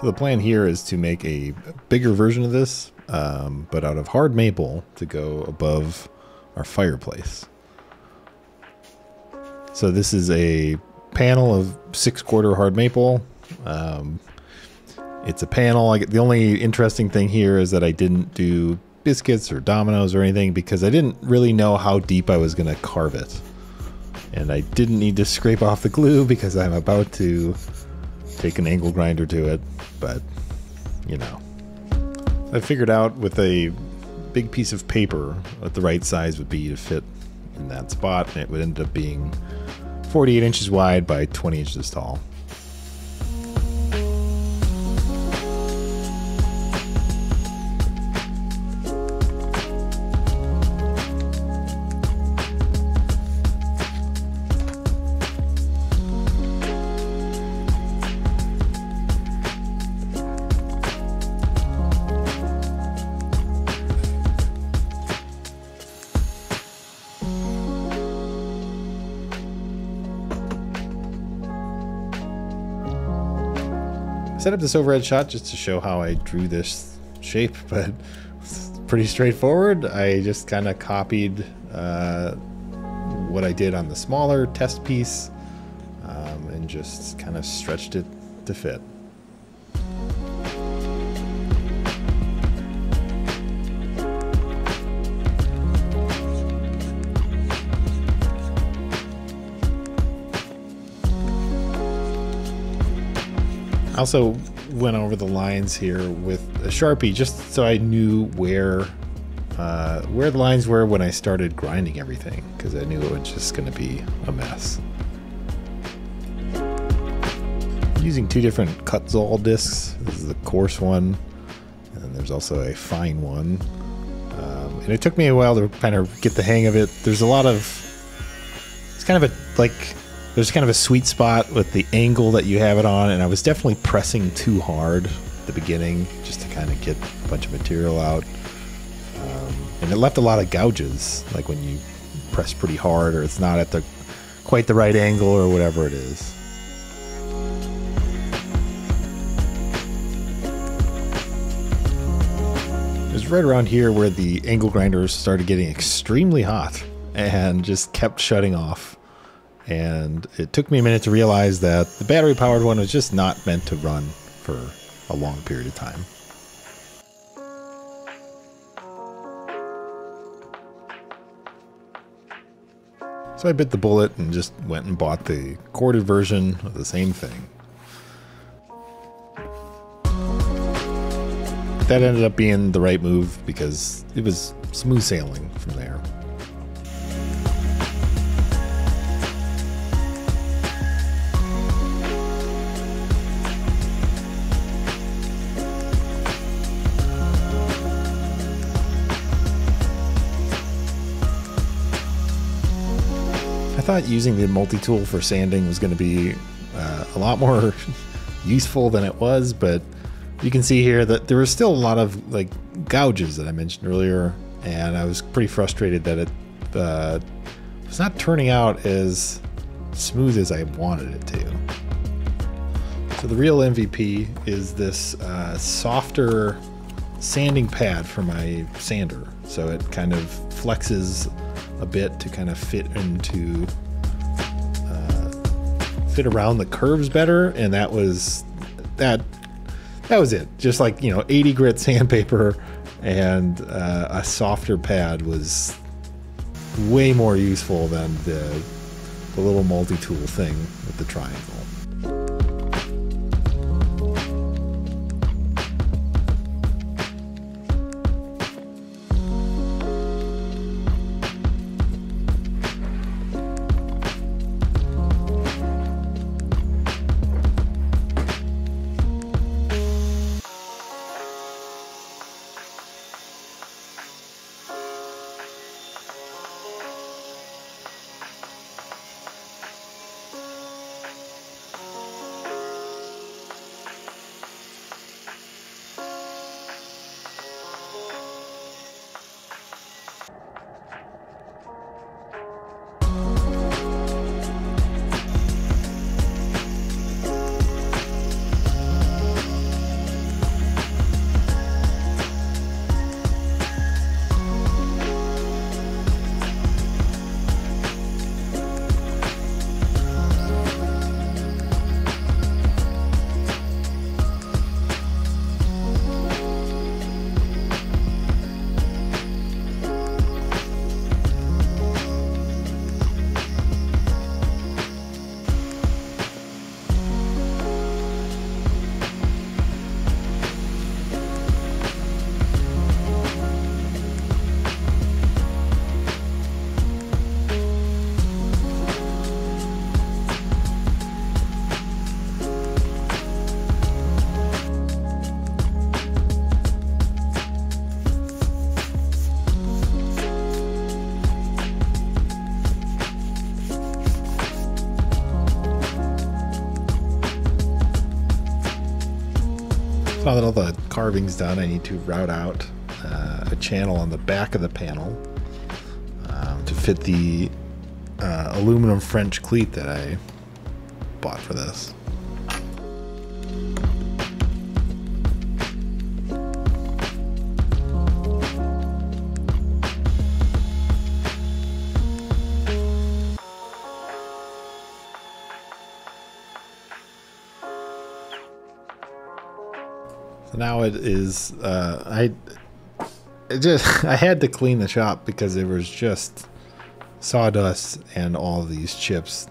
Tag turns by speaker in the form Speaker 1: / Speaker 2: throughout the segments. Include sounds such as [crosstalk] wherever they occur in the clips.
Speaker 1: So the plan here is to make a bigger version of this, um, but out of hard maple to go above our fireplace. So this is a panel of six quarter hard maple. Um, it's a panel. I, the only interesting thing here is that I didn't do biscuits or dominoes or anything because I didn't really know how deep I was going to carve it. And I didn't need to scrape off the glue because I'm about to take an angle grinder to it, but you know. I figured out with a big piece of paper what the right size would be to fit in that spot, and it would end up being 48 inches wide by 20 inches tall. Set up this overhead shot just to show how I drew this shape, [laughs] but it's pretty straightforward. I just kind of copied uh, what I did on the smaller test piece um, and just kind of stretched it to fit. Also went over the lines here with a sharpie just so I knew where uh, where the lines were when I started grinding everything because I knew it was just going to be a mess. using two different Kutzall discs. This is the coarse one, and there's also a fine one. Um, and it took me a while to kind of get the hang of it. There's a lot of it's kind of a like there's kind of a sweet spot with the angle that you have it on, and I was definitely pressing too hard at the beginning just to kind of get a bunch of material out. Um, and it left a lot of gouges, like when you press pretty hard or it's not at the quite the right angle or whatever it is. It was right around here where the angle grinders started getting extremely hot and just kept shutting off and it took me a minute to realize that the battery powered one was just not meant to run for a long period of time. So I bit the bullet and just went and bought the corded version of the same thing. That ended up being the right move because it was smooth sailing from there. Thought using the multi-tool for sanding was going to be uh, a lot more [laughs] useful than it was, but you can see here that there was still a lot of like gouges that I mentioned earlier, and I was pretty frustrated that it uh, was not turning out as smooth as I wanted it to. So the real MVP is this uh, softer sanding pad for my sander. So it kind of flexes a bit to kind of fit into uh, fit around the curves better and that was that that was it. Just like you know 80 grit sandpaper and uh, a softer pad was way more useful than the, the little multi-tool thing with the triangle now that all the carving's done, I need to route out uh, a channel on the back of the panel um, to fit the uh, aluminum French cleat that I bought for this. Now it is. Uh, I it just [laughs] I had to clean the shop because it was just sawdust and all these chips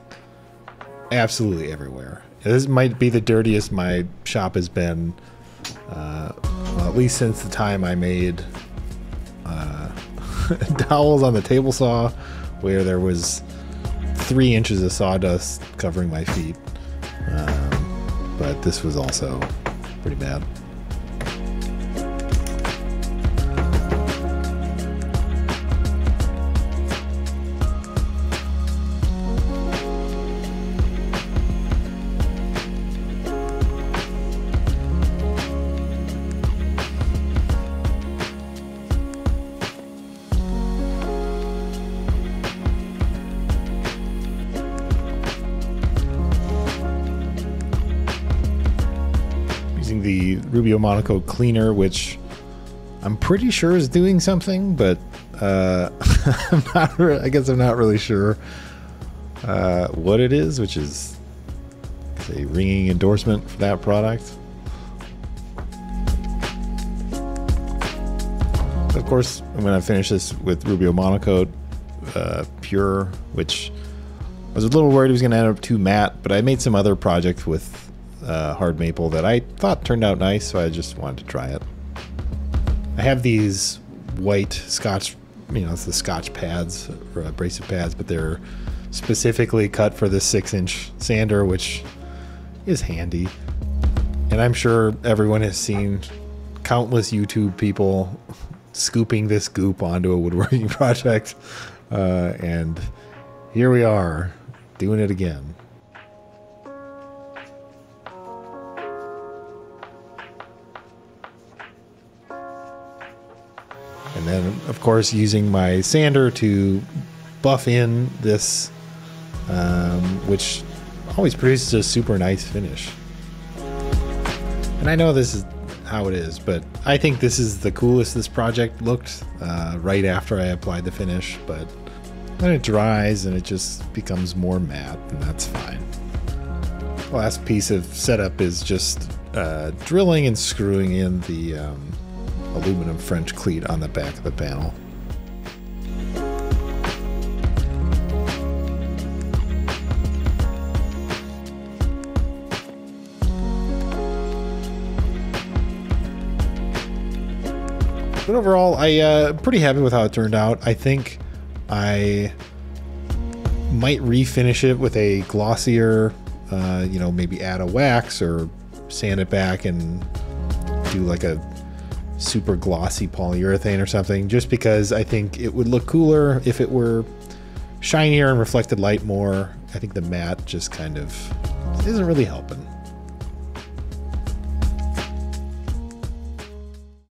Speaker 1: absolutely everywhere. This might be the dirtiest my shop has been, uh, well, at least since the time I made uh, [laughs] dowels on the table saw, where there was three inches of sawdust covering my feet. Um, but this was also pretty bad. Rubio Monocoat cleaner, which I'm pretty sure is doing something, but uh, [laughs] I'm not re- I guess I'm not really sure uh, what it is, which is a ringing endorsement for that product. Of course, I'm going to finish this with Rubio Monocoat uh, Pure, which I was a little worried it was going to end up too matte, but I made some other project with uh, hard maple that I thought turned out nice, so I just wanted to try it. I have these white Scotch, you know, it's the Scotch pads, or abrasive pads, but they're specifically cut for this six inch sander, which is handy. And I'm sure everyone has seen countless YouTube people scooping this goop onto a woodworking [laughs] project. Uh, and here we are doing it again. And then, of course, using my sander to buff in this, um, which always produces a super nice finish. And I know this is how it is, but I think this is the coolest this project looked uh, right after I applied the finish. But then it dries and it just becomes more matte, and that's fine. Last piece of setup is just uh, drilling and screwing in the um, aluminum French cleat on the back of the panel. But overall, I uh, pretty happy with how it turned out. I think I might refinish it with a glossier, uh, you know, maybe add a wax or sand it back and do like a super glossy polyurethane or something, just because I think it would look cooler if it were shinier and reflected light more. I think the matte just kind of isn't really helping.